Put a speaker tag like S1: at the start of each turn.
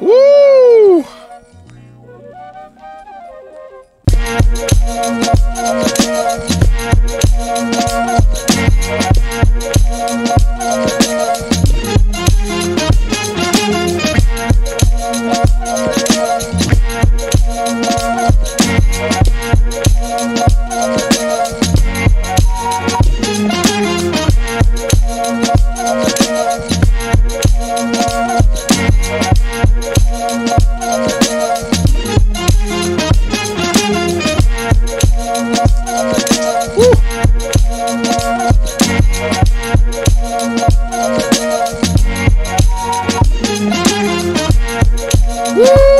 S1: Woo! Woo!